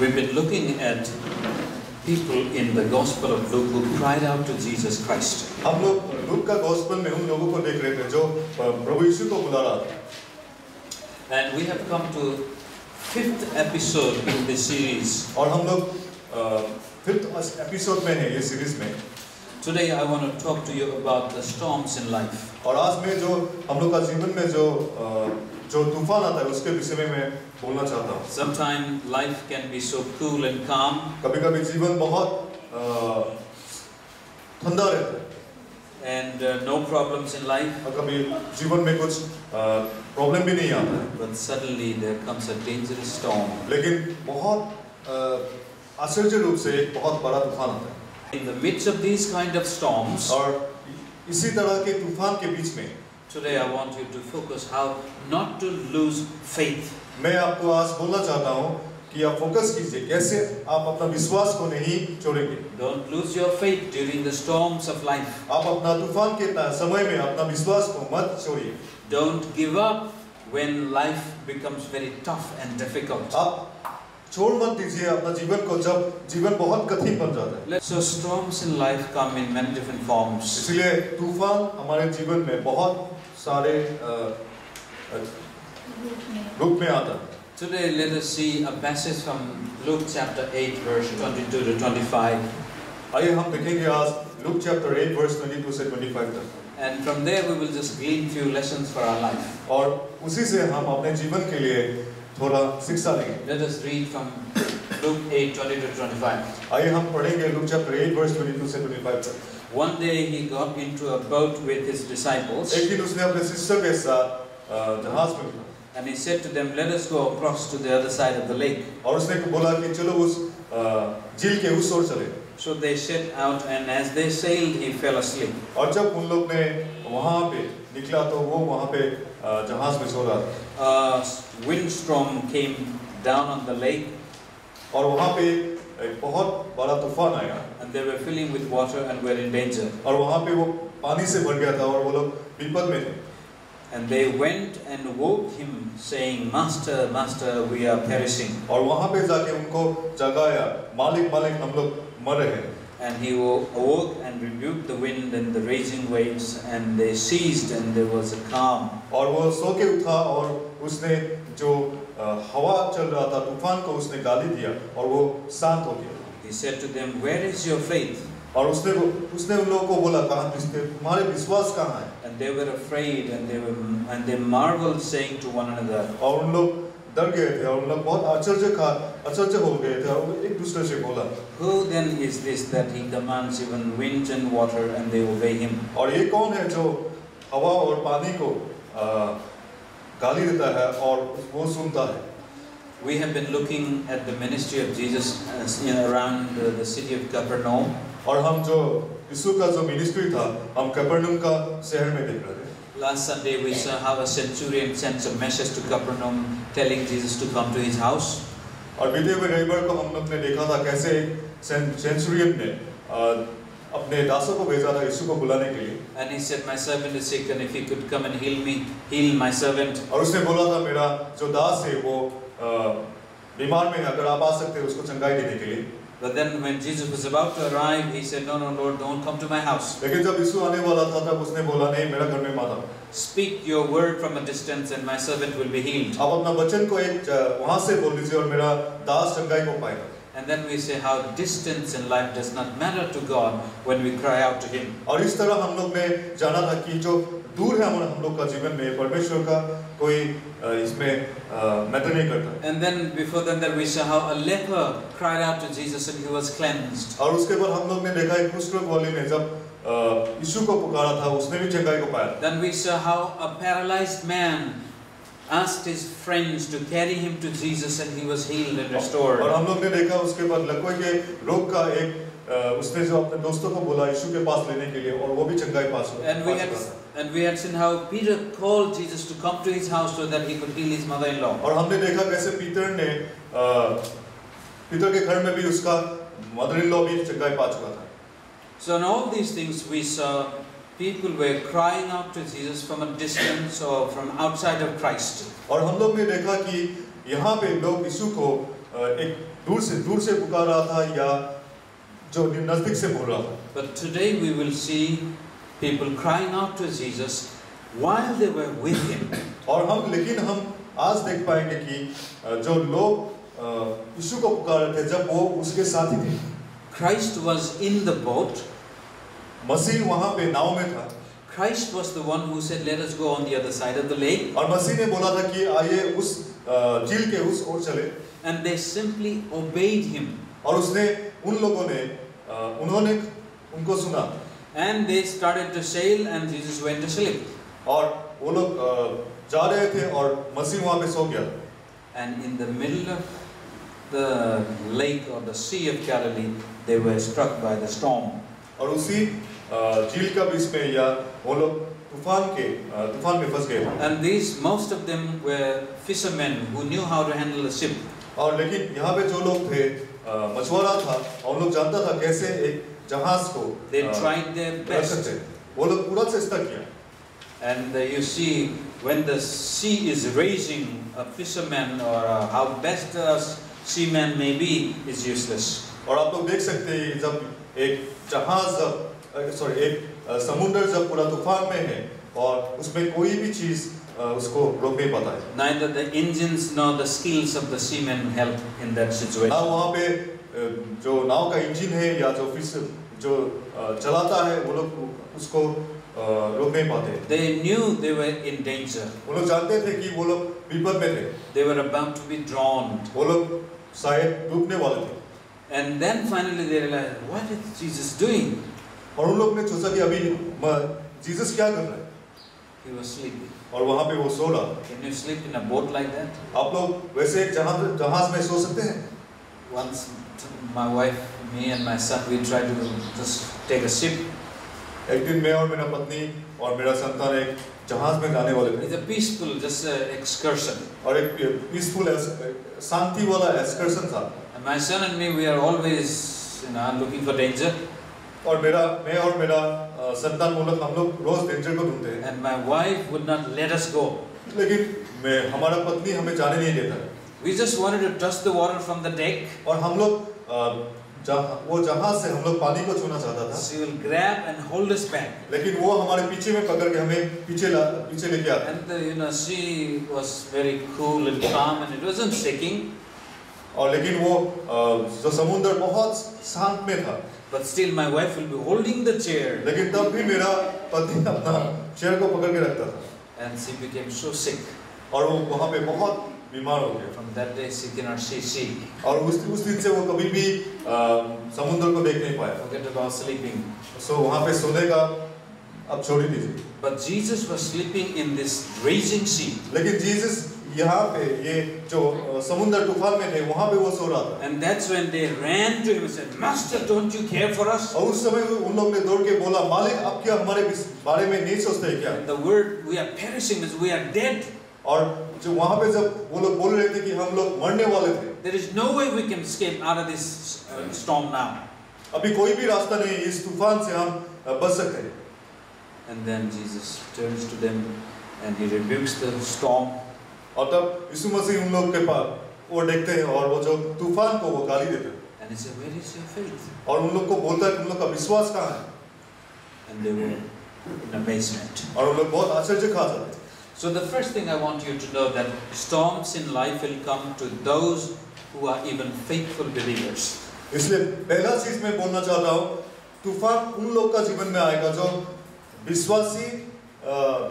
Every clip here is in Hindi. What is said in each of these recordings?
We've been looking at people in the Gospel of Luke who cried out to Jesus Christ. हम लोग लूक का गॉस्पेल में उन लोगों को देख रहे थे जो प्रभु यीशु को बुला रहा था And we have come to fifth episode in this series. और हम लोग फिफ्थ एपिसोड में है ये सीरीज में Today I want to talk to you about the storms in life. और आज में जो हम लोग का जीवन में जो अ, जो तूफान आता है उसके विषय में मैं बोलना चाहता हूँ Sometimes life can be so cool and calm, कभी कभी जीवन बहुत ठंडा रहता है and uh, no problems in life, और कभी जीवन में कुछ प्रॉब्लम भी नहीं आता है but suddenly there comes a dangerous storm. लेकिन बहुत आश्चर्य रूप से एक बहुत बड़ा तूफ़ान आता है In the midst of these kind of storms, और इसी तरह के तूफ़ान के बीच में today I want you to focus how not to lose faith. मैं आपको आज बोलना चाहता हूँ कि आप फोकस कीजिए। कैसे आप अपना विश्वास को नहीं छोड़ेंगे? Don't lose your faith during the storms of life आप अपना तूफ़ान के समय में अपना विश्वास को मत छोड़िए। Don't give up when life becomes very tough and difficult आप छोड़ मत दीजिए अपना जीवन को जब जीवन बहुत कठिन बन जाता है। So storms in life come in many different forms इसलिए तूफ़ान हमारे जीवन में बहुत सारे रूप में आता है Today let us see a passage from Luke chapter 8 verse 22 to 25 आइए हम देखेंगे आज लुक चैप्टर 8 वर्स 22 से 25 तक and from there we will just glean few lessons for our life. और उसी से हम अपने जीवन के लिए थोड़ा शिक्षा लेंगे Let us read from Luke 8 22 to 25. आइए हम पढ़ेंगे लुक चैप्टर 8 वर्स 22 से 25 तक One day he got into a boat with his disciples एक दिन उसने अपने शिष्य के साथ अ, जहाज में उठा and he said to them, Let us go across to the other side of the lake. और उसने बोला कि चलो उस अ, झील के उस ओर चले So they set out, and as they sailed, he fell asleep. और जब उन लोग ने वहाँ पे निकला तो वो वहाँ पे अ, जहाज़ में सो रहा था A windstorm came down on the lake, और वहाँ पे एक बहुत बड़ा तूफ़ान आया and they were filling with water and were in danger. और वहाँ पे वो पानी से भर गया था और वो लोग विपद में थे And they went and woke him, saying, Master, Master, we are perishing. और वहां पे जाके उनको जगाया मालिक मालिक हम लोग मर रहे हैं And he wo- awoke and rebuked the wind and the raging waves, and they ceased, and there was a calm. और वो सो के उठा और उसने जो अ, हवा चल रहा था तूफान को उसने गाली दिया और वो शांत हो गया He said to them, Where is your faith? और उसने उसने उन लोगों को बोला कहाँ किसके तुम्हारे विश्वास कहाँ है? And they were afraid and they were and they marvel saying to one another और उन लोग डर गए थे और उन लोग बहुत आश्चर्य का आश्चर्य हो गए थे और एक दूसरे से बोला who then is this that he commands even wind and water and they obey him और ये कौन है जो हवा और पानी को गाली देता है और वो सुनता है? We have been looking at the ministry of jesus uh, in around uh, the city of capernaum. और हम जो यीशु का जो मिनिस्ट्री था हम कपरनुम का शहर में देख रहे थे Last Sunday we saw how a centurion sends a message to Capernaum telling Jesus to come to his house. और बीते हुए रविवार को हम लोग ने देखा था कैसे सेंचुरियन ने अ, अपने दासों को भेजा था यीशु को बुलाने के लिए And he said, My servant is sick, and if he could come and heal me, heal my servant. और उसने बोला था मेरा जो दास है वो अ, बीमार में है, अगर आप आ सकते हैं उसको चंगाई देने के लिए But then when Jesus was about to arrive, he said, No, no, Lord, don't come to my house. लेकिन जब यीशु आने वाला था तब उसने बोला नहीं मेरा घर में माता Speak your word from a distance, and my servant will be healed. आप अपना वचन को एक अ, वहां से बोल दीजिए और मेरा दास चंगाई को पाएगा And then we say how distance in life does not matter to God when we cry out to Him. और इस तरह हम लोग ने जाना था कि जो दूर है हम हम लोग का जीवन में परमेश्वर का कोई अ, इसमें मैटर नहीं करता And then before then, that we saw how a leper cried out to Jesus and he was cleansed. और उसके बाद हम लोग ने देखा एक कुष्ठ रोग वाले ने जब अ, यीशु को पुकारा था उसने भी चंगाई को पाया Then we saw how a paralyzed man asked his friends to carry him to Jesus and he was healed and और restored. हम लोग ने देखा उसके बाद लकवे के रोग का एक अ, उसने जो अपने दोस्तों को बोला यीशु के पास लेने के लिए और वो भी चंगाई पास हुआ And we पास had हुआ था। and we had seen how Peter called Jesus to come to his house so that he could heal his mother-in-law. और हमने देखा कैसे पीटर ने अ, पीटर के घर में भी उसका मदर इन लॉ भी चंगाई पा चुका था So in all these things we saw people were crying out to Jesus from a distance or from outside of Christ. और हम लोग ने देखा कि यहाँ पे लोग यीशु को एक दूर से दूर से पुकार रहा था या जो नज़दीक से बोल रहा था But today we will see people crying out to Jesus while they were with him. और हम लेकिन हम आज देख पाएँगे कि जो लोग यीशु को पुकार रहे थे जब वो उसके साथ ही थे Christ was in the boat. मसीह वहाँ पे नाव में था Christ was the one who said, Let us go on the other side of the lake. और मसीह ने बोला था कि आइए उस झील के उस ओर चले And they simply obeyed him. और उसने उन लोगों ने उन्होंने उनको सुना And they started to sail, and Jesus went to sleep. और वो लोग जा रहे थे और मसीह वहाँ पे सो गया And in the middle of the lake or the Sea of Galilee, they were struck by the storm. और उसी झील का बीच में या वो लोग तूफ़ान के तूफ़ान में फंस गए and this most of them were fisherman who knew how to handle a ship और लेकिन यहाँ पे जो लोग थे मछुआरा था और लोग जानता था कैसे एक जहाज़ को दे ट्राइड देयर बेस्ट वो लोग पूरा चेष्टा किया। And you see when the sea is raging a fisherman और how best a seaman may be is useless और आप लोग देख सकते हैं जब एक जहाज़ सॉरी एक अ, समुंदर जब पूरा तूफ़ान में है और उसमें कोई भी चीज़ उसको रोक नहीं पाता है Neither the engines nor the skills of the seamen help in that situation ना. वहाँ पे जो नाव का इंजन है या जो फ़िश जो चलाता है वो लोग उसको रोक नहीं पाते They knew they were in danger. वो लोग जानते थे कि वो लोग विपद में थे They were about to be drowned. वो लोग शायद डूबने वाले थे And then finally they realized, what is Jesus doing? और उन लोग ने सोचा कि अभी जीसस क्या कर रहा है He was sleeping. और वहाँ पे वो सो रहा Can you sleep in a boat like that? आप लोग वैसे एक जहाज़ जहाज़ में सो सकते हैं Once my wife, me and my son, we tried to just take a ship. एक दिन मैं और मेरा पत्नी और मेरा संतान एक जहाज़ में जाने वाले थे। It's a peaceful, just an excursion. और एक पीसफुल शांति वाला एक्सकर्शन था And my son and me, we are always, you know, looking for danger. और मेरा मैं और मेरा अ, संतान वो लोग हम लोग रोज डेंजर को ढूंढते हैं And my wife would not let us go. लेकिन मैं हमारा पत्नी हमें जाने नहीं देता है We just wanted to touch the water from the deck. और हम लोग अ, जहाँ- वो जहाज़ से हम लोग पानी को छूना चाहता था She will grab and hold us back. लेकिन वो हमारे पीछे में पकड़ के हमें पीछे ला पीछे लेके आता the, you know, she was very cool and calm, and it wasn't shaking. और लेकिन वो जो समुद्र बहुत शांत में था But still, my wife will be holding the chair, लेकिन तब भी मेरा पति अपना चेयर को पकड़ के रखता था and she became so sick. और वो वहाँ पे बहुत बीमार हो गया From that day, she cannot see sea. और उस उस दिन से वो कभी भी समुद्र को देख नहीं पाया Forget about sleeping. सो वहाँ पे सोने का अब छोड़ ही दीजिए But Jesus was sleeping in this raging sea. लेकिन जीसस यहाँ पे ये जो समुद्र तूफ़ान में थे वहाँ पे वो सो रहा था And that's when they ran to him and said, Master, don't you care for us? और उस समय उन लोग ने दौड़ के बोला मालिक आप क्या हमारे बारे में नहीं सोचते क्या the word we are perishing means we are dead. और जो वहाँ पे जब वो लोग बोल रहे थे कि हम लोग मरने वाले थे There is no way we can escape out of this uh, storm now. अभी कोई भी रास्ता नहीं इस तूफ़ान से हम बच सकते हैं And then Jesus turns to them and he rebukes the storm. और तब यीशु मसीह उन लोग के पास वो देखते हैं और वो जो तूफ़ान को वो गाली देते हैं और उन लोग को बोलता है कि लोग का विश्वास कहाँ है And they were in amazement. और उन बहुत आश्चर्य खा जाते हैं So the first thing I want you to know that storms in life will come to those who are even faithful believers. इसलिए पहला चीज़ मैं बोलना चाहता हूँ तूफ़ान उन लोग का जीवन में आएगा जो विश्वासी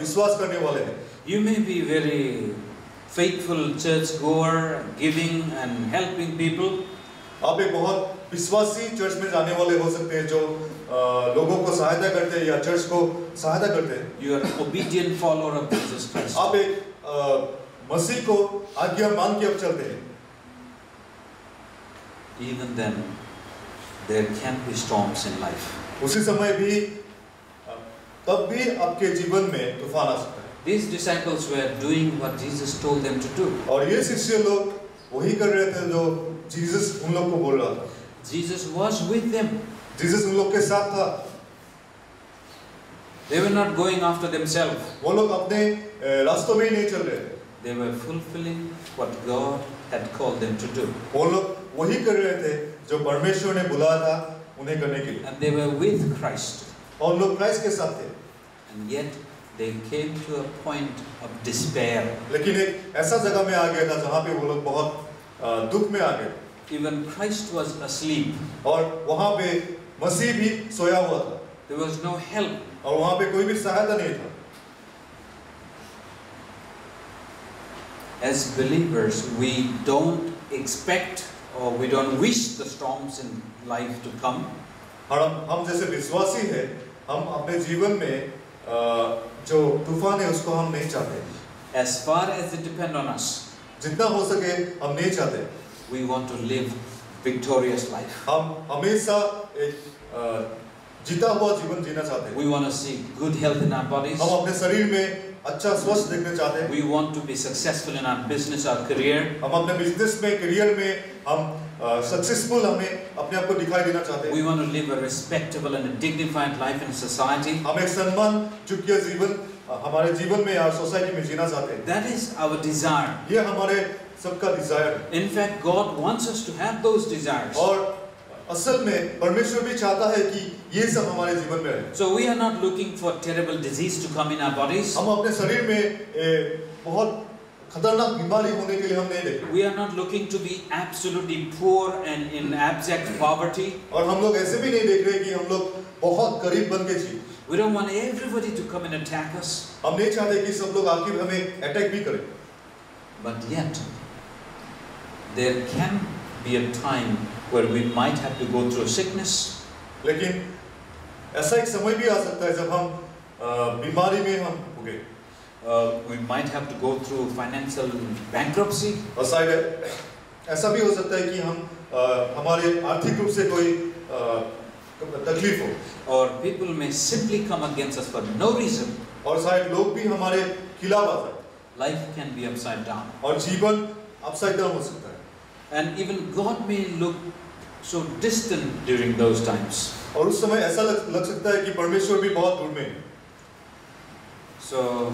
विश्वास करने वाले हैं। You may be very faithful church goer, giving and helping people, आप एक बहुत विश्वासी चर्च में जाने वाले हो सकते हैं जो अ, लोगों को सहायता करते हैं या चर्च को सहायता करते हैं you are an obedient follower of Jesus Christ. आप एक अ, मसीह को आज्ञा मान के चलते हैं Even then, there can be storms in life. उसी समय भी अ, तब भी आपके जीवन में तूफ़ान आ सकता है These disciples were doing what Jesus told them to do. और ये शिष्य लोग वही कर रहे थे जो जीसस उन लोग को बोल रहा था Jesus was with them. Jesus उन लोग के साथ था They were not going after themselves. वो लोग अपने अ, रास्तों में ही नहीं चल रहे थे They were fulfilling what God had called them to do. वो लोग वही कर रहे थे जो परमेश्वर ने बुलाया था उन्हें करने के लिए And they were with Christ. और लोग क्राइस्ट के साथ थे And yet they came to a point of despair. लेकिन एक ऐसा जगह में आ गया था जहाँ पे वो लोग बहुत अ, दुख में आ गए Even Christ was asleep. और वहाँ पे मसीह भी सोया हुआ था There was no help. और वहाँ पे कोई भी सहायता नहीं था As believers, we don't expect or we don't wish the storms in life to come. और हम हम जैसे विश्वासी है हम अपने जीवन में अ, जो तूफ़ान है उसको हम नहीं चाहते As far as it depends on us, जितना हो सके हम नहीं चाहते we want to live victorious life. हम हमेशा एक अ, जीता हुआ जीवन जीना चाहते हैं We want to see good health in our bodies. हम अपने शरीर में अच्छा स्वस्थ देखना चाहते हैं We want to be successful in our business, our career. हम अपने बिज़नेस में करियर में हम सक्सेसफुल हमें अपने आप को दिखाई देना चाहते हैं। We want to live a respectable and dignified life in society हम एक सम्मान चुकिया जीवन हमारे जीवन में और सोसाइटी में जीना चाहते हैं। दैट इज़ आवर डिज़ायर ये हमारे सबका डिज़ायर है। In fact God wants us to have those desires और असल में परमेश्वर भी चाहता है कि ये सब हमारे जीवन में रहे। So we are not looking for terrible disease to come in our bodies हम अपने शरीर में ए, बहुत खतरनाक बीमारी होने के लिए हम नहीं देखते We are not looking to be absolutely poor and in abject poverty. और हम लोग ऐसे भी नहीं देख रहे कि हम लोग बहुत गरीब बन के जी We don't want everybody to come and attack us. हम नहीं चाहते कि सब लोग आके हमें अटैक भी करें But yet, there can be a time where we might have to go through sickness, लेकिन ऐसा एक समय भी आ सकता है जब हम बीमारी में हम हो गए uh, we might have to go through financial bankruptcy, और शायद ऐसा भी हो सकता है कि हम अ, हमारे आर्थिक रूप से कोई अ, तकलीफ हो or people may simply come against us for no reason. और शायद लोग भी हमारे खिलाफ आ जाए Life can be upside down. और जीवन अपसाइड डाउन हो सकता है And even God may look so distant during those times. और उस समय ऐसा लग, लग सकता है कि परमेश्वर भी बहुत दूर में है So,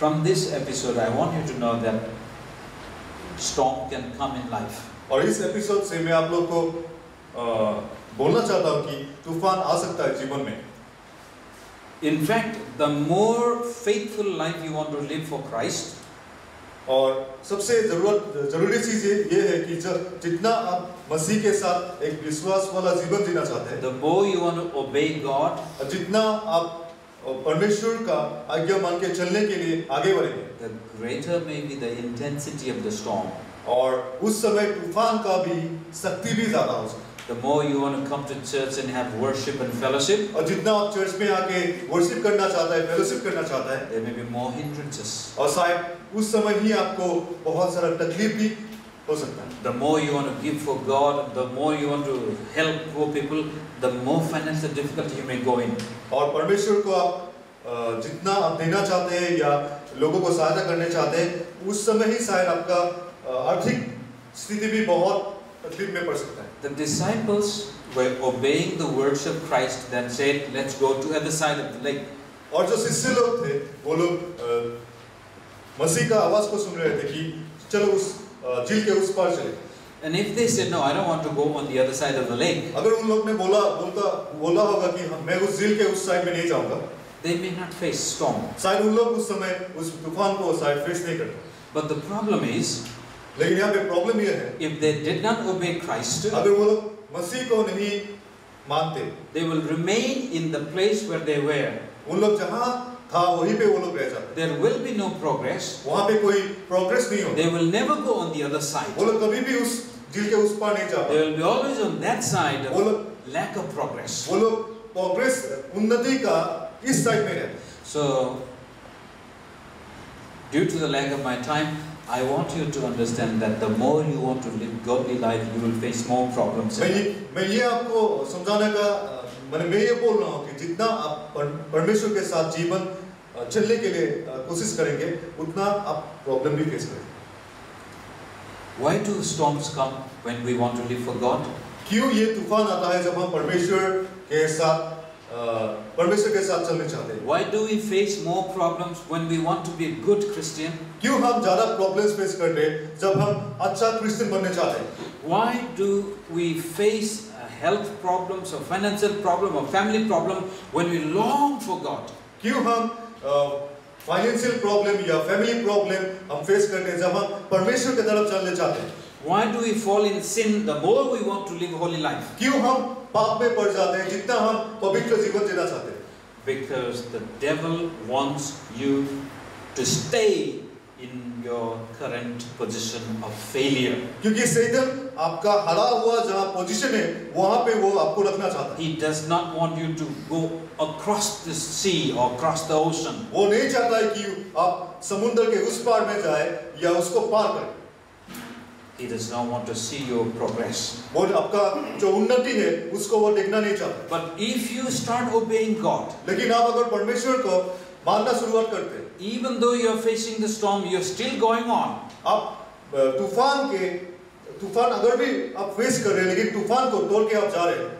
from this episode, I want you to know that storm can come in life. और इस एपिसोड से मैं आप लोग को अ, बोलना चाहता हूँ कि तूफ़ान आ सकता है जीवन में In fact, the more faithful life you want to live for Christ, और सबसे ज़रूरत ज़रूरी चीज़ ये ये है कि जब जितना आप मसीह के साथ एक विश्वास वाला जीवन जीना चाहते हैं the more you want to obey God, जितना आप परमेश्वर का आज्ञा मान के चलने के लिए आगे बढ़ेंगे। और उस समय तूफ़ान का भी शक्ति भी ज़्यादा हो सकता The more you want to come to church and have worship and fellowship, और जितना आप चर्च में आके worship करना चाहता है, fellowship करना चाहता है, there may be more hindrances. और शायद उस समय ही आपको बहुत सारा तकलीफ़ भी हो सकता है। The more you want to give for God the more you want to help for people the more financial difficulty you may go in और परमेश्वर को आप जितना आप देना चाहते हैं या लोगों को सहायता करने चाहते हैं उस समय ही शायद आपका आर्थिक स्थिति भी बहुत तकलीफ़ में पड़ सकता है। The disciples were obeying the words of Christ that said, let's go to other side of the lake. और जो शिष्य लोग थे वो लोग मसीह का आवाज़ को सुन रहे थे कि चलो उस झील के उस पार चले And if they said, No, I don't want to go on the other side of the lake, अगर उन लोग ने बोला बोलता बोला होगा कि मैं उस झील के उस साइड में नहीं जाऊँगा they may not face storm. शायद उन लोग उस समय उस तूफ़ान को शायद फेस नहीं करते But the problem is, लेकिन यहाँ पे प्रॉब्लम ये है if they did not obey Christ, अगर वो लोग मसीह को नहीं मानते they will remain in the place where they were. उन लोग जहाँ था वहीं पे वो लोग रह जाते। There will be no progress वहाँ पे कोई प्रोग्रेस नहीं होगा they will never go on the other side वो लोग कभी भी उस जिल के उस पार नहीं जा पाते। They will be always on that side वो लोग लैक ऑफ़ प्रोग्रेस वो लोग प्रोग्रेस उन्नति का इस साइड में रहते। So due to the lack of my time I want you to understand that the more you want to live godly life, you will face more problems. मैं ये मैं ये आपको समझाने का मैं मैं ये बोल रहा हूँ कि जितना आप परमेश्वर के साथ जीवन चलने के लिए कोशिश करेंगे उतना आप प्रॉब्लम भी फेस करेंगे Why do storms come when we want to live for God? क्यों ये तूफ़ान आता है जब हम परमेश्वर के साथ परमेश्वर के साथ चलने चाहते हैं Why do we face more problems when we want to be a good Christian? क्यों हम ज़्यादा प्रॉब्लम्स फेस कर रहे हैं जब हम अच्छा क्रिश्चियन बनने चाहते हैं Why do we face uh, health problems or financial problem or family problem when we long for God? क्यों हम फाइनेंशियल प्रॉब्लम या फैमिली प्रॉब्लम हम फेस करते हैं जब हम परमेश्वर की तरफ़ चलने चाहते हैं Why do we fall in sin the more we want to live holy life? क्यों हम पाप में पड़ जाते हैं जितना हम पवित्र जीवन जीना चाहते हैं Because the devil wants you to stay in your current position of failure. क्योंकि सैतन आपका हरा हुआ जहाँ पोजीशन है वहाँ पे वो आपको रखना चाहता है He does not want you to go across the sea or across the ocean. वो नहीं चाहता है कि आप समुद्र के उस पार में जाए या उसको पार करें He does not want to see your progress. वो आपका जो उन्नति है उसको वो देखना नहीं चाहता But if you start obeying God, लेकिन आप अगर परमेश्वर को मानना शुरुआत करते हैं even though you're facing the storm, you're still going on. आप अ, तूफ़ान के तूफ़ान अगर भी आप फेस कर रहे हैं लेकिन तूफ़ान को तोड़ के आप जा रहे हैं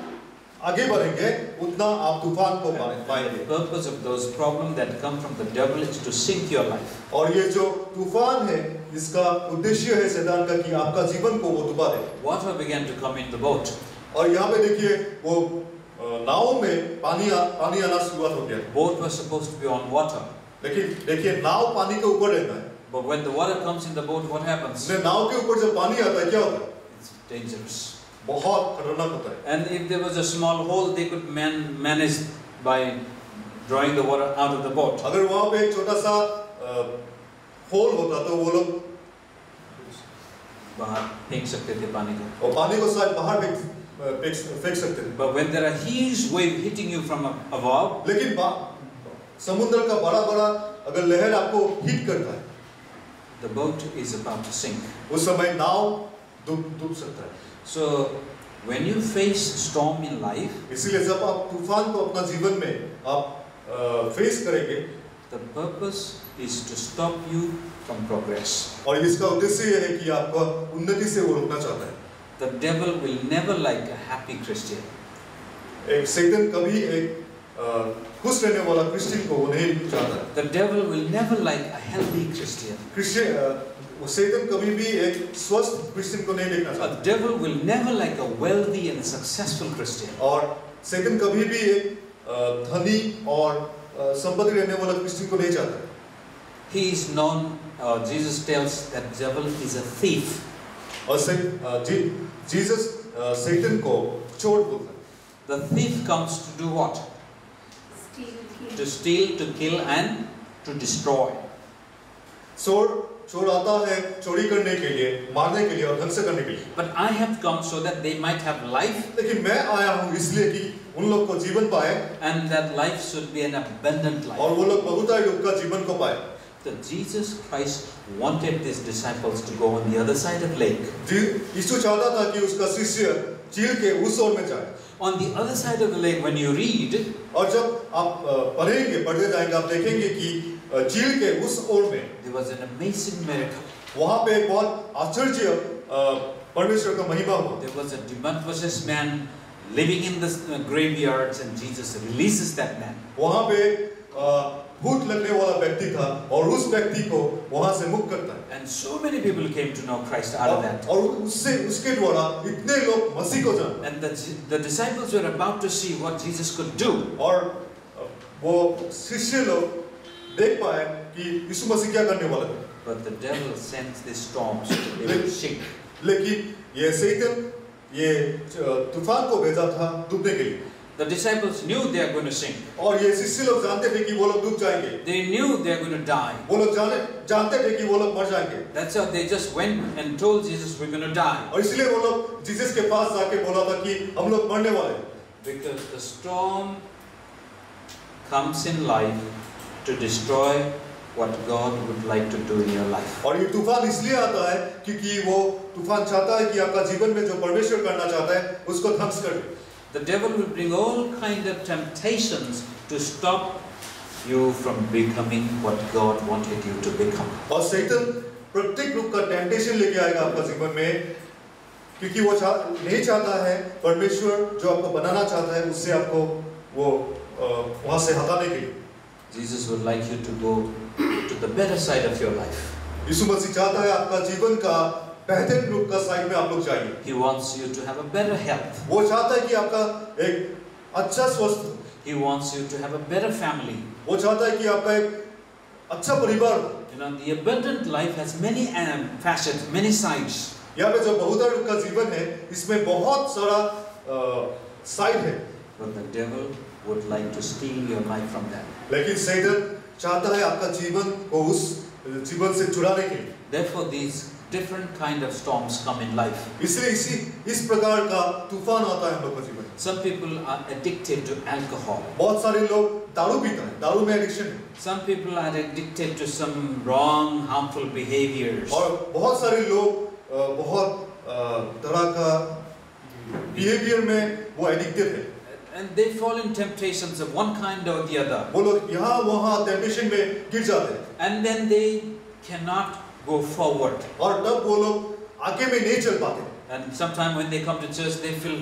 आगे बढ़ेंगे उतना आप तूफ़ान को पाएँगे purpose of those problems that come from the devil is to sink your life. और ये जो तूफ़ान है इसका उद्देश्य है शैतान का कि आपका जीवन को वो डुबा दे Water began to come in the boat. और यहाँ पे देखिए वो नाव में पानी आ, पानी आना शुरुआत हो गया Boat was supposed to be on water. लेकिन देखिए नाव पानी के ऊपर रहता है But when the water comes in the boat, what happens? नाव के ऊपर जब पानी आता है क्या होता है It's dangerous. बहुत खतरनाक होता है। And if there was a small hole they could man manage by drawing the water out of the boat अगर वहाँ पे एक छोटा सा होल होता तो वो लोग बाहर फेंक सकते थे पानी को। और पानी को शायद बाहर फेंक फेंक फेंक सकते थे। But when there are huge wave hitting you from above लेकिन समुद्र का बड़ा बड़ा अगर लहर आपको हिट करता है the boat is about to sink उस समय नाव डूब डूब सकता है। So when you face storm in life, इसीलिए जब आप तूफ़ान को अपना जीवन में आप फेस करेंगे the purpose is to stop you from progress. और इसका उद्देश्य यह है कि आपको उन्नति से वो रोकना चाहता है The devil will never like a happy Christian. एक सैतन कभी एक अ, खुश रहने वाला क्रिश्चियन को वो नहीं चाहता है The devil will never like a healthy Christian. Christian uh, वो सैतन कभी भी एक स्वस्थ क्रिश्चियन को नहीं देखना चाहता devil will never like a wealthy and successful Christian. और सैतन कभी भी एक अ, धनी और अ, संपत्ति रहने वाला क्रिश्चियन को नहीं चाहता है He is known, uh, Jesus tells that devil is a thief. और से अ, जी जीसस अ, सैतन को चोर बोलता है The thief comes to do what? To steal, to kill, and to destroy. चोर चोर आता है चोरी करने के लिए मारने के लिए और ध्वंस करने के लिए But I have come so that they might have life, लेकिन मैं आया हूँ इसलिए कि उन लोग को जीवन पाए and that life should be an abundant life. और वो लोग बहुतायत रूप का जीवन को पाए That Jesus Christ wanted his disciples to go on the other side of lake. यीशु चाहता था कि उसका शिष्य झील के उस ओर में जाए On the other side of the lake, when you read, और जब आप padhenge पढ़ेंगे पढ़ते जाएँगे आप देखेंगे कि अ, झील के उस ओर में there was an amazing miracle. वहाँ पे बहुत आश्चर्य अ, परमेश्वर का महिमा हुआ There was a demon possessed man living in the uh, graveyards, and Jesus releases that man. वहाँ पे अ, भूत लगने वाला व्यक्ति था और उस व्यक्ति को वहाँ से मुक्त करता है। And so many people came to know Christ out of that और उससे उसके द्वारा इतने लोग मसीह को जान and the disciples were about to see what Jesus could do और वो शिष्य लोग देख पाए कि यीशु मसीह क्या करने वाला है। But the devil sends this storms to shake लेकिन ये सैतान ये तूफ़ान को भेजा था डूबने के लिए। The disciples knew they are going to sink. और ये शिष्य लोग जानते थे कि वो लोग डूब जाएँगे They knew they are going to die. वो लोग जाने जानते थे कि वो लोग मर जाएँगे That's how they just went and told Jesus, We're going to die. और इसलिए वो लोग जीसस के पास जाके बोला था कि हम लोग मरने वाले हैं Because the storm comes in life to destroy what God would like to do in your life. और ये तूफ़ान इसलिए आता है क्योंकि वो तूफ़ान चाहता है कि आपका जीवन में जो परमेश्वर करना चाहता है उसको ध्वंस कर दे The devil will bring all kind of temptations to stop you from becoming what God wanted you to become. और सैतन प्रत्येक रूप का टेम्पटेशन लेके आएगा आपका जीवन में क्योंकि वो चाह नहीं चाहता है परमेश्वर जो आपको बनाना चाहता है उससे आपको वो अ, वहाँ से हटाने के लिए Jesus would like you to go to the better side of your life. यीशु मसीह चाहता है आपका जीवन का बेहतर रूप का साइड में आप लोग जाइए He wants you to have a better health. वो चाहता है कि आपका एक अच्छा स्वस्थ हो। He wants you to have a better family. वो चाहता है कि आपका एक अच्छा परिवार You know, the abundant life has many um, facets, many sides. यहाँ पे जो रूप का जीवन है इसमें बहुत सारा साइड uh, है But the devil would like to steal your life from that. लेकिन सैतन चाहता है आपका जीवन को उस जीवन से चुराने के लिए Therefore, these different kind of storms come in life. इसलिए इसी इस प्रकार का तूफान आता है हम लोग का जीवन में। Some people are addicted to alcohol. बहुत सारे लोग दारू पीता है दारू में एडिक्शन है Some people are addicted to some wrong, harmful behaviors. और बहुत सारे लोग अ, बहुत अ, तरह का बिहेवियर में वो एडिक्टेड है And they fall in temptations of one kind or the other. वो लोग यहाँ वहाँ टेम्पटेशन में गिर जाते हैं And then they cannot go forward. और तब वो लोग आगे में नहीं चल पाते And sometimes when they come to church, they feel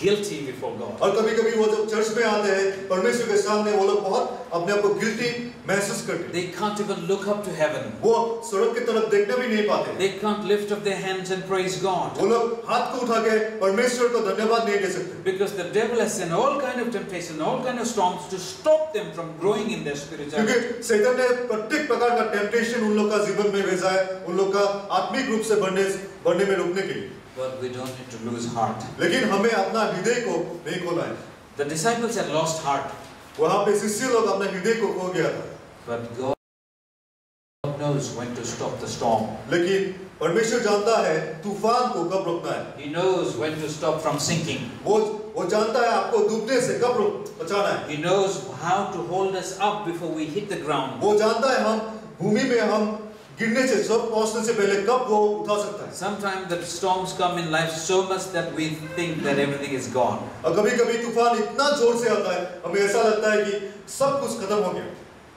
guilty before God. और कभी कभी वो जब चर्च में आते हैं परमेश्वर के सामने वो लोग बहुत अपने आप को गिल्टी महसूस करते हैं They can't even look up to heaven. वो स्वर्ग की तरफ़ देखना भी नहीं पाते They can't lift up their hands and praise God. वो लोग हाथ को उठा के परमेश्वर को धन्यवाद नहीं दे सकते Because the devil has sent all kind of temptation, all kind of storms to stop them from growing in their spirituality. क्योंकि शैतान ने प्रत्येक प्रकार का टेम्पटेशन उन लोग का जीवन में भेजा है उन लोग का आत्मिक रूप से बढ़ने बढ़ने में रोकने के लिए But we don't need to lose heart. लेकिन हमें अपना हृदय को नहीं खोना है The disciples had lost heart, वहाँ पे शिष्य लोग अपना हृदय को खो गया था but God knows when to stop the storm. लेकिन परमेश्वर जानता है तूफ़ान को कब रोकना है He knows when to stop from sinking. वो वो जानता है आपको डूबने से कब बचाना है He knows how to hold us up before we hit the ground. वो जानता है हम भूमि में हम गिरने से सब पहुँचने से पहले कब वो उठा सकता है Sometimes the storms come in life so much that we think that everything is gone. और कभी कभी तूफ़ान इतना ज़ोर से आता है हमें ऐसा लगता है कि सब कुछ खत्म हो गया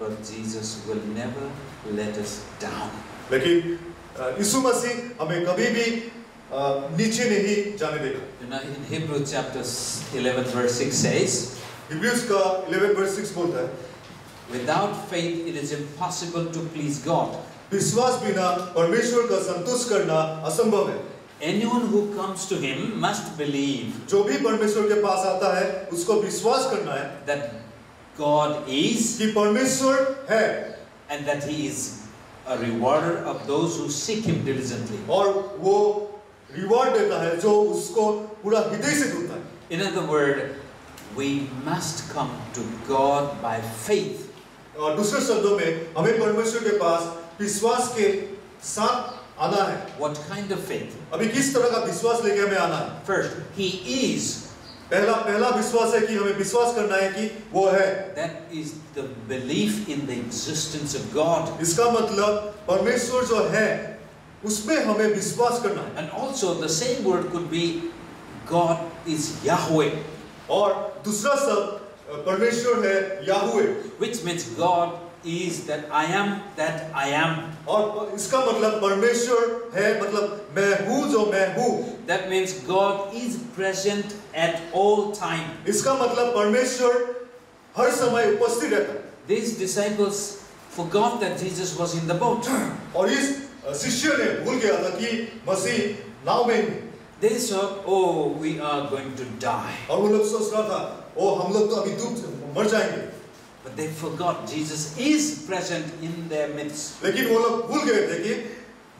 But Jesus will never let us down. लेकिन अ, यीशु मसीह हमें कभी भी अ, नीचे नहीं जाने देगा You know, in Hebrews chapter 11 verse 6 says, Hebrews का 11 वर्स 6 बोलता है Without faith it is impossible to please God. विश्वास बिना परमेश्वर का संतुष्ट करना असंभव है Anyone who comes to him must believe जो भी परमेश्वर के पास आता है उसको विश्वास करना है that God is कि परमेश्वर है and that he is a rewarder of those who seek him diligently. और वो रिवॉर्ड देता है जो उसको पूरा हृदय से ढूंढता है In other words, we must come to God by faith. और दूसरे शब्दों में हमें परमेश्वर के पास विश्वास के साथ आना है What kind of faith? अभी किस तरह का विश्वास लेके हमें आना है First, he is. पहला पहला विश्वास है कि हमें विश्वास करना है कि वो है That is the belief in the existence of God. इसका मतलब परमेश्वर जो है उसमें हमें विश्वास करना है And also, the same word could be God is Yahweh, और दूसरा शब्द परमेश्वर है याहुए which means God is that I am that I am. और इसका मतलब परमेश्वर है मतलब मैं हूँ जो मैं हूँ That means God is present at all time. इसका मतलब परमेश्वर हर समय उपस्थित रहता है These disciples forgot that Jesus was in the boat. और इस शिष्य ने भूल गया था कि मसीह नाव में ही They thought, oh, we are going to die. और वो लोग सोच रहा था ओ हम लोग तो अभी डूब मर जाएँगे But they forgot Jesus is present in their midst. लेकिन वो लोग भूल गए थे कि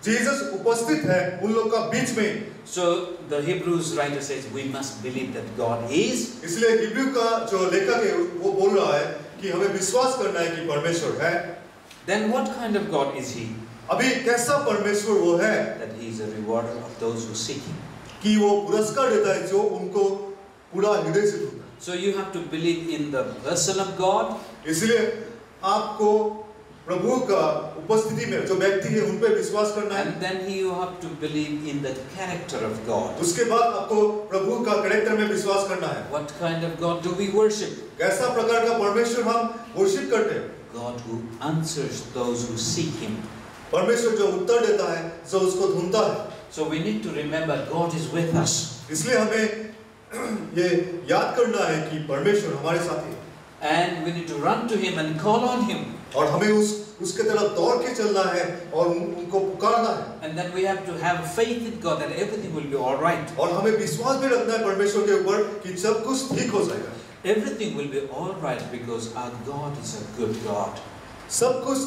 जीसस उपस्थित है उन लोग का बीच में So the Hebrews writer says we must believe that God is इसलिए हिब्रू का जो लेखक है वो बोल रहा है कि हमें विश्वास करना है कि परमेश्वर है then what kind of God is he? अभी कैसा परमेश्वर वो है That he is a rewarder of those who seek him. कि वो पुरस्कार देता है जो उनको पूरा हृदय से ढूंढता So you have to believe in the person of God, है इसलिए आपको प्रभु का उपस्थिति में जो व्यक्ति है उन पे विश्वास करना है then you have to believe in the character of God. उसके बाद आपको प्रभु का करेक्टर में विश्वास करना है What kind of God do we worship? कैसा प्रकार का परमेश्वर हम वर्शिप करते हैं God who answers those who seek Him. परमेश्वर जो उत्तर देता है जो उसको ढूंढता है So we need to remember God is with us. इसलिए हमें ये याद करना है कि परमेश्वर हमारे साथ है And we need to run to Him and call on Him. और हमें उस उसके तरफ दौड़ के चलना है और उन- उनको पुकारना है And then we have to have faith in God that everything will be all right. और हमें विश्वास भी रखना है परमेश्वर के ऊपर कि सब कुछ ठीक हो जाएगा Everything will be all right because our God is a good God. सब कुछ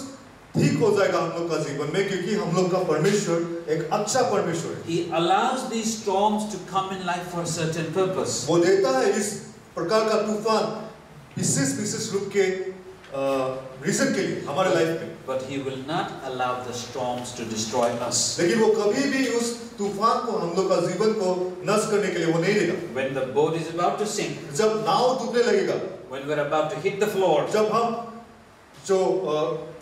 ठीक हो जाएगा हम लोग का जीवन में क्योंकि हम लोग का परमेश्वर एक अच्छा परमेश्वर है He allows these storms to come in life for a certain purpose. वो देता है इस प्रकार का तूफान इससे स्पीशीज रुक के रीजन के लिए हमारे लाइफ में but he will not allow the storms to destroy us लेकिन वो कभी भी उस तूफ़ान को हम लोग का जीवन को नष्ट करने के लिए वो नहीं देगा। When the boat is about to sink जब नाव डूबने लगेगा when we are about to hit the floor जब हम जो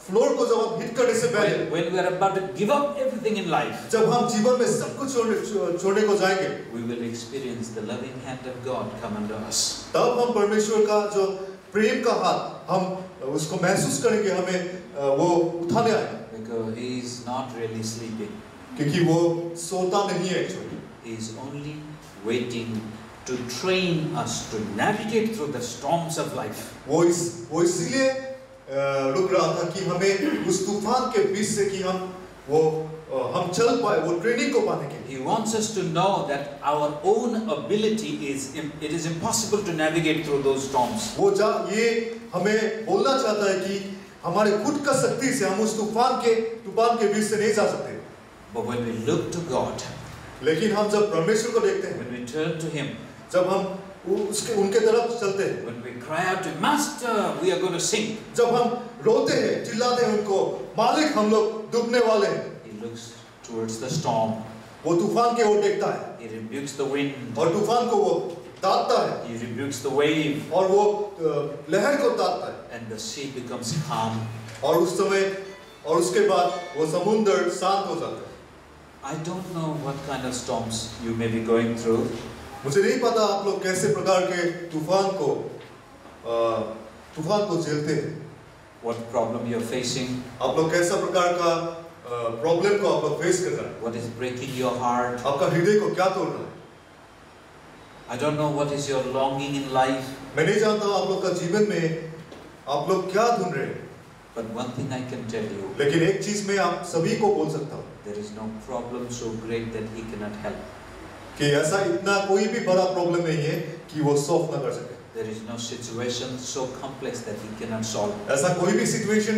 फ्लोर को जब हम हिट करने से पहले when, when we're about to give up everything in life, जब हम जीवन में सब कुछ छोड़ने छोड़ने को जाएँगे we will experience the loving hand of God come under us. तब हम परमेश्वर का जो प्रेम का हाथ हम उसको महसूस करेंगे हमें वो उठाने आए Because He is not really sleeping. क्योंकि वो सोता नहीं है actually He is only waiting to train us to navigate through the storms of life. वो इस वो इसीलिए अ, रुक रहा था कि हमें उस तूफ़ान के बीच से कि हम वो हम चल पाए वो ट्रेनिंग को पाने के He wants us to know that our own ability is im- it is impossible to navigate through those storms. वो जा ये हमें बोलना चाहता है कि हमारे खुद का शक्ति से हम उस तूफ़ान के तूफ़ान के बीच से नहीं जा सकते But when we look to God, लेकिन हम जब परमेश्वर को देखते हैं when we turn to Him, जब हम उसके उनके तरफ़ चलते हैं when cry out to Master, we are going to sink, जब हम रोते हैं चिल्लाते हैं उनको मालिक हम लोग डूबने वाले हैं He looks towards the storm. वो तूफ़ान की ओर देखता है He rebukes the wind. और तूफ़ान को वो दाटता है He rebukes the wave. और वो अ, लहर को दाटता है And the sea becomes calm. और उस समय और उसके बाद वो समुंदर शांत हो जाता है I don't know what kind of storms you may be going through. मुझे नहीं पता आप लोग कैसे प्रकार के तूफ़ान को अ, तूफ़ान को झेलते हैं what problem you're facing, आप लोग कैसा प्रकार का प्रॉब्लम को आप लोग फेस कर रहे हैं what is breaking your heart. आपका हृदय को क्या तोड़ रहा है I don't know what is your longing in life, मैं नहीं जानता हूँ आप लोग का जीवन में आप लोग क्या ढूंढ रहे हैं but one thing I can tell you लेकिन एक चीज़ मैं आप सभी को बोल सकता हूँ there is no problem so great that He cannot help. कि ऐसा इतना कोई भी बड़ा प्रॉब्लम नहीं है कि वो सॉल्व ना कर सके There is no situation so complex that He cannot solve. ऐसा कोई भी सिचुएशन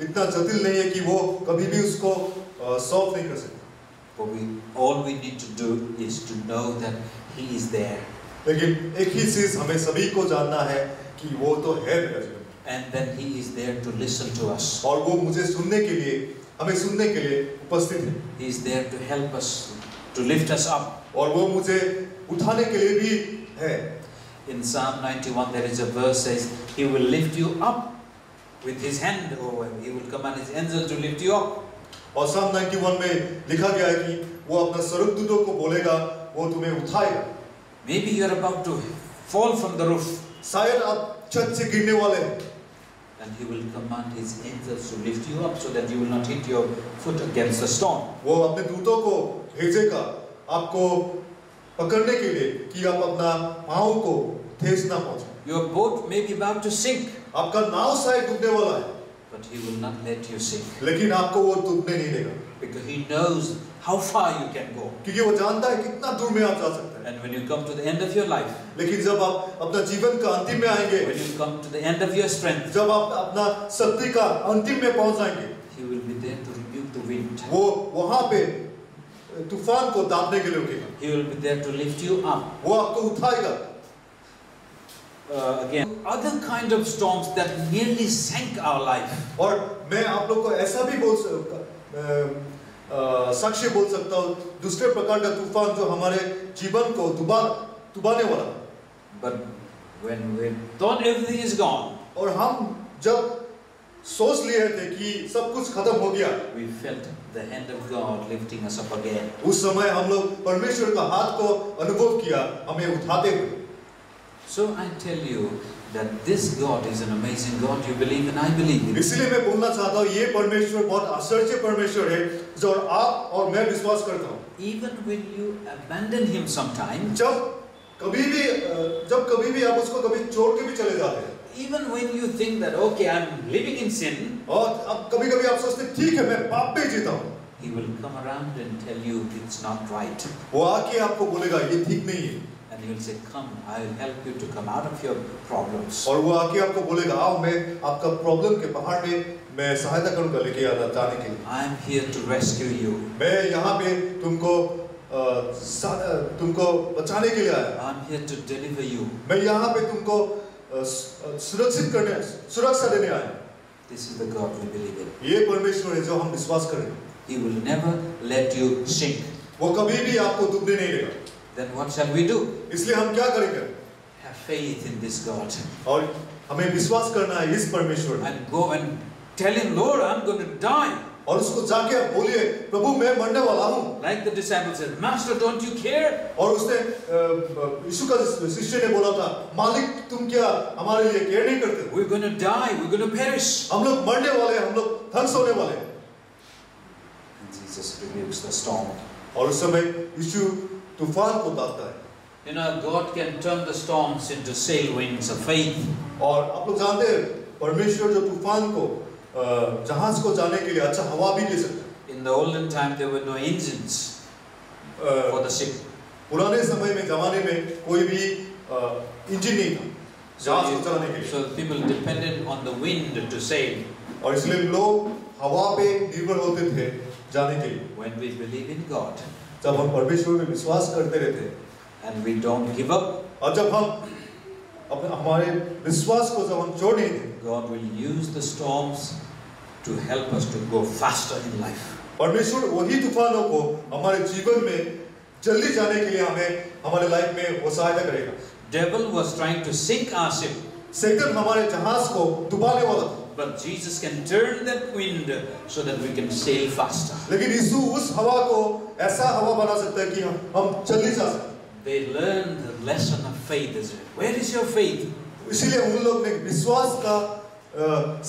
इतना जटिल नहीं है कि वो कभी भी उसको सॉल्व नहीं कर सकता But we, all we need to do is to know that He is there. लेकिन एक ही चीज़ हमें सभी को जानना है कि वो तो है मेरा जीवन And then He is there to listen to us. और वो मुझे सुनने के लिए हमें सुनने के लिए उपस्थित है He is there to help us, to lift us up. और वो मुझे उठाने के लिए भी है In Psalm 91, there is a verse says, He will lift you up with His hand, or He will command His angel to lift you up. और साम 91 में लिखा गया है कि वो अपना स्वर्गदूतों को बोलेगा वो तुम्हें उठाएगा Maybe you are about to fall from the roof, शायद आप छत से गिरने वाले हैं and He will command His angels to lift you up so that you will not hit your foot against the stone. वो अपने दूतों को भेजेगा आपको पकड़ने के लिए कि आप अपना पाँव को ठेस ना पहुँचे Your boat may be about to sink, आपका नाव शायद डूबने वाला है but He will not let you sink लेकिन आपको वो डूबने नहीं देगा because He knows how far you can go. क्योंकि वो जानता है कितना दूर में आप जा सकते हैं And when you come to the end of your life, लेकिन जब आप अपना जीवन का अंतिम में आएँगे when you come to the end of your strength, जब आप अपना शक्ति का अंतिम में पहुँच जाएँगे He will be there to rebuke the wind. वो वहाँ पे तूफ़ान को दाटने के लिए रुकेगा He will be there to lift you up. वो आपको उठाएगा Uh, again, other kind of storms that nearly sank our life. और मैं आप लोग को ऐसा भी बोल अ, अ, साक्ष्य बोल सकता हूँ दूसरे प्रकार का तूफ़ान जो हमारे जीवन को डुबा डुबाने वाला But when we thought everything is gone, और हम जब सोच लिए थे कि सब कुछ खत्म हो गया we felt the hand of God lifting us up again. उस समय हम लोग परमेश्वर का हाथ को अनुभव किया हमें उठाते हुए So I tell you that this God is an amazing God. You believe and I believe it. इसलिए मैं बोलना चाहता हूँ ये परमेश्वर बहुत आश्चर्य परमेश्वर है जो आप और मैं विश्वास करता हूँ Even when you abandon Him sometime, जब कभी भी जब कभी भी आप उसको कभी छोड़ के भी चले जाते हैं even when you think that, okay, I'm living in sin, और अब कभी कभी आप सोचते हैं, ठीक है मैं पाप पे जीता हूँ He will come around and tell you it's not right. वो आके आपको बोलेगा ये ठीक नहीं है And He will say, Come, I will help you to come out of your problems. और वो आके आपको बोलेगा आओ मैं आपका प्रॉब्लम के पहाड़ में मैं सहायता करूँगा लेके आना जाने के लिए I am here to rescue you. मैं यहाँ पे तुमको अ, तुमको बचाने के लिए आया I'm here to deliver you. मैं यहाँ पे तुमको अ, अ, सुरक्षित करने सुरक्षा देने आया This is the God we believe in. ये परमेश्वर है जो हम विश्वास करें He will never let you sink. वो कभी भी आपको डूबने नहीं देगा Then what shall we do? इसलिए हम क्या करेंगे Have faith in this God. और हमें विश्वास करना है इस परमेश्वर And go and tell Him, Lord, I'm going to die. और उसको जाके आप बोलिए प्रभु मैं मरने वाला हूँ Like the disciples said, Master, don't you care? और उसने यीशु का शिष्य ने बोला था मालिक तुम क्या हमारे लिए केयर नहीं करते We're going to die. We're going perish. हम लोग मरने वाले हैं हम लोग ध्वंस होने वाले हैं And Jesus rebukes the storm. और उस समय यीशु तूफ़ान को दाता है You know, God can turn the storms into sail winds of faith. और आप लोग जानते हैं परमेश्वर जो तूफ़ान को अ, जहाज़ को जाने के लिए अच्छा हवा भी दे सकता है the olden time, there were no engines a, for the ship. पुराने समय में जमाने में कोई भी अ, इंजन नहीं था जहाज़ को चलाने के लिए so people depended on the wind to sail. और इसलिए लोग हवा पे निर्भर होते थे जाने के लिए When we believe in God जब हम परमेश्वर में विश्वास करते रहते हैं and we don't give up, और जब हम हमारे विश्वास को जब हम छोड़ नहीं देते God will use the storms to help us to go faster in life. परमेश्वर वही तूफानों को हमारे जीवन में जल्दी जाने के लिए हमें हमारे लाइफ में वो सहायता करेगा Devil was trying to sink our ship, सैतन हमारे जहाज़ को डुबाने वाला था but Jesus can turn that wind so that we can sail faster. लेकिन यीशु उस हवा को ऐसा हवा बना सकता है कि हम हम जल्दी जा सकते They learned the lesson of faith. Israel. Where is your faith? हैं। इसीलिए उन लोग ने विश्वास का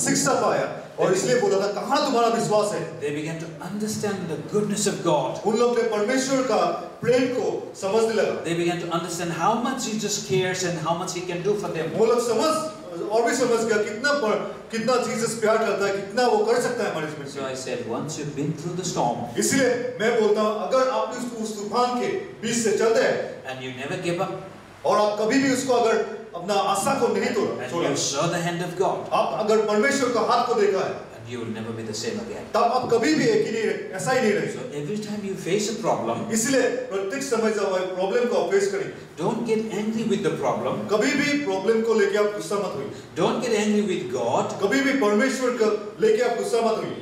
शिक्षा पाया और इसलिए बोला था कहाँ तुम्हारा विश्वास है They began to understand the goodness of God. उन लोग ने परमेश्वर का प्रेम को समझने लगा They began to understand how much Jesus cares and how much He can do for them. वो लोग समझ और भी समझ गया कितना पर, कितना जीसस प्यार करता है कितना वो कर सकता है हमारे जीवन So I said, once you've been through the storm इसलिए मैं बोलता हूँ अगर आप उस, उस तूफ़ान के बीच से चलते हैं and you never give up और आप कभी भी उसको अगर अपना आशा को नहीं तोड़ा saw the hand of God, आप अगर परमेश्वर का हाथ को देखा है you will never be the same again. तब आप कभी भी एक ही नहीं ऐसा ही नहीं रहे So every time you face a problem, इसलिए प्रत्येक समय जब आप प्रॉब्लम को फेस करेंगे don't get angry with the problem. कभी भी प्रॉब्लम को लेके आप गुस्सा मत होइए Don't get angry with God. कभी भी परमेश्वर को लेके आप गुस्सा मत होइए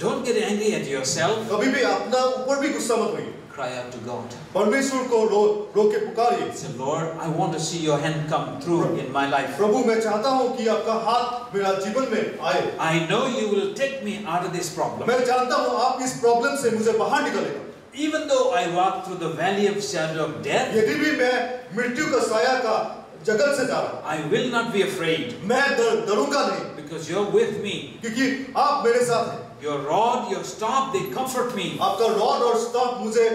Don't get angry at yourself. कभी भी अपना ऊपर भी गुस्सा मत होइए Cry out to God. परमेश्वर को रो रो के पुकारिए Say, Lord, I want to see your hand come through in my life. प्रभु मैं चाहता हूँ कि आपका हाथ मेरा जीवन में आए I know you will take me out of this problem. मैं जानता हूँ आप इस प्रॉब्लम से मुझे बाहर निकालेगा Even though I walk through the valley of shadow of death, यदि भी मैं मृत्यु का साया का जगत से जा रहा हूँ I will not be afraid मैं डर डरूंगा नहीं because you're with me. क्योंकि आप मेरे साथ हैं Your rod, your staff, they comfort me. आपका रॉड और स्टॉक मुझे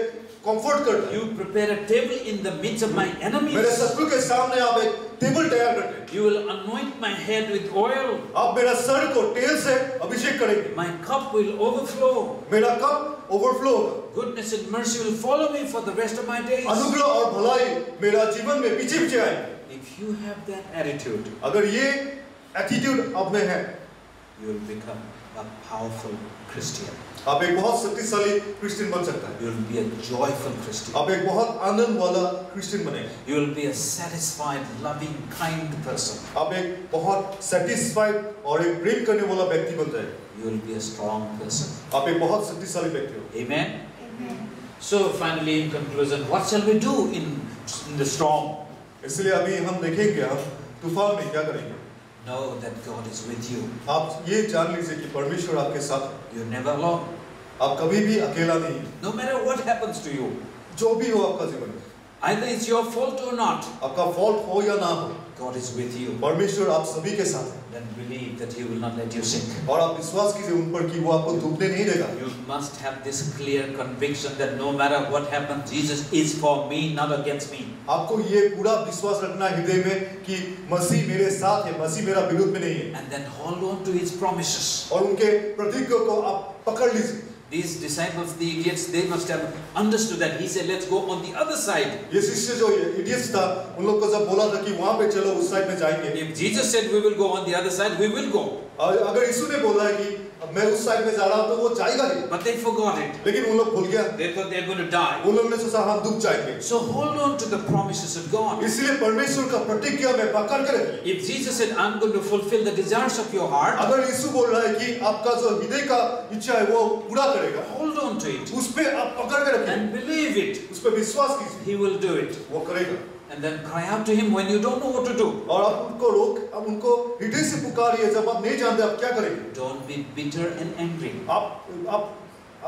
Comfort करता है You prepare a table in the midst of my मेरे enemies. शत्रु के सामने आप एक टेबल तैयार करते हैं You will anoint my head with oil. आप मेरा सर को तेल से अभिषेक करेंगे My cup will overflow. मेरा कप ओवरफ्लो होगा Goodness and mercy will follow me for the rest of my days. अनुग्रह और भलाई मेरा जीवन में पीछे पीछे आएँगे If you have that attitude, अगर ये एटीट्यूड आप में है you will become a powerful Christian. आप एक बहुत शक्तिशाली क्रिश्चियन बन सकता है You will be a joyful Christian. आप एक बहुत आनंद वाला क्रिश्चियन बनेंगे You will be a satisfied, loving, kind person. आप एक बहुत सेटिस्फाइड और एक प्रेम करने वाला व्यक्ति बन जाएँगे You will be a strong person. आप एक बहुत शक्तिशाली व्यक्ति हो Amen. Amen. So finally, in conclusion, what shall we do in, in the storm? इसलिए अभी हम देखेंगे हम तूफ़ान में क्या करेंगे know that God is with you. आप ये जान लीजिए कि परमेश्वर आपके साथ है You're never alone. आप कभी भी अकेला नहीं हैं। No matter what happens to you, जो भी हो आपका जीवन में either it's your fault or not, आपका फॉल्ट हो या ना हो God is with you. परमेश्वर आप सभी के साथ है Then believe that He will not let you sink. और आप विश्वास कीजिए उन पर कि वो आपको डूबने नहीं देगा You must have this clear conviction that no matter what happens, Jesus is for me, not against me. आपको ये पूरा विश्वास रखना है हृदय में कि मसीह मेरे साथ है मसीह मेरा विरुद्ध में नहीं है And then hold on to His promises. और उनके प्रतिज्ञा को आप पकड़ लीजिए These disciples, the idiots, they must have understood that. He said, Let's go on the other side. ये शिष्य जो इडियट्स था उन लोग को जब बोला था कि वहाँ पे चलो उस साइड में जाएँगे If Jesus said we will go on the other side, we will go. और अगर यीशु ने बोला है कि मैं उस साइड में जा रहा हूँ तो वो जाएगा ही But they forgot it. लेकिन उन लोग भूल गया They thought they're going to die. उन लोग ने सोचा हम डूब जाएँगे So hold on to the promises of God. इसलिए परमेश्वर का प्रतिज्ञा में पकड़ के रखिए If Jesus said, I'm going to fulfill the desires of your heart, अगर यीशु बोल रहा है कि आपका जो हृदय का इच्छा है वो पूरा करेगा hold on to it उस पे आप पकड़ के रखिए and believe it. उस पे विश्वास कीजिए He will do it. वो करेगा And then cry out to Him when you don't know what to do. और आप उनको रोक आप उनको हृदय से पुकारिए जब आप नहीं जानते आप क्या करेंगे Don't be bitter and angry. आप आप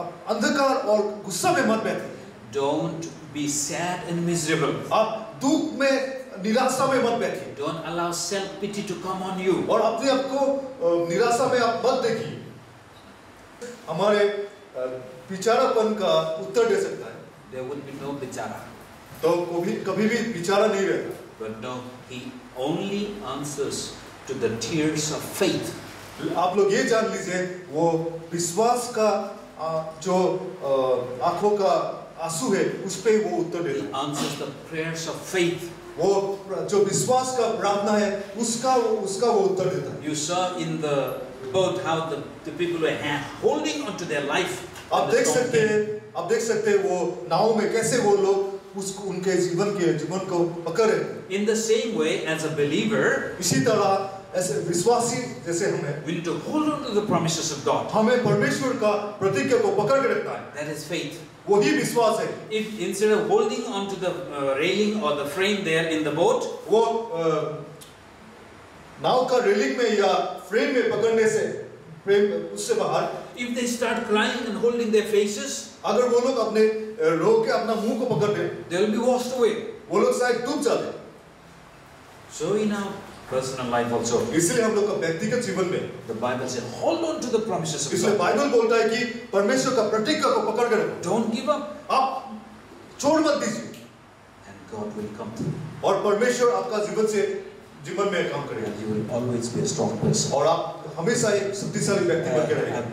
आप अंधकार और गुस्सा में मत बैठे Don't be sad and miserable. आप दुख में निराशा में मत बैठिए Don't allow self pity to come on you. और अपने आप को अ, निराशा में आप मत देखिए हमारे विचारापन का उत्तर दे सकता है There would be no bichara. तो कभी कभी भी विचारा नहीं रहता But no, He only answers to the tears of faith. आप लोग ये जान लीजिए वो विश्वास का जो आँखों का आँसू है उस पे वो उत्तर देता है answers the prayers of faith. वो जो विश्वास का प्रार्थना है उसका उसका वो उत्तर देता है You saw in the boat how the, the people were holding on to their life. आप देख सकते हैं आप देख सकते हैं वो नाव में कैसे वो लोग उसको उनके जीवन के जीवन को पकड़े In the same way, as a believer, इसी तरह ऐसे विश्वासी जैसे हमें we need to hold on to the promises of God. हमें परमेश्वर का प्रतिज्ञा को पकड़ के रखना है That is faith. वही विश्वास है If instead of holding on to the uh, railing or the frame there in the boat, वो अ, नाव का रेलिंग में या फ्रेम में पकड़ने से फ्रेम उससे बाहर। If they start crying and holding their faces अगर वो लोग अपने रो के अपना मुँह को पकड़ ले they will be washed away वो लोग शायद डूब जाते so in our personal life also इसलिए हम लोग का व्यक्तिगत जीवन में द बाइबल से hold on to the promises of इसलिए बाइबल बोलता है कि परमेश्वर का प्रतिज्ञा को पकड़ कर डोंट गिव अप आप छोड़ मत दीजिए। और परमेश्वर आपका जीवन से जीवन में काम करेगा। यू विल और आप हमेशा एक शक्तिशाली व्यक्ति बनकर रहेंगे।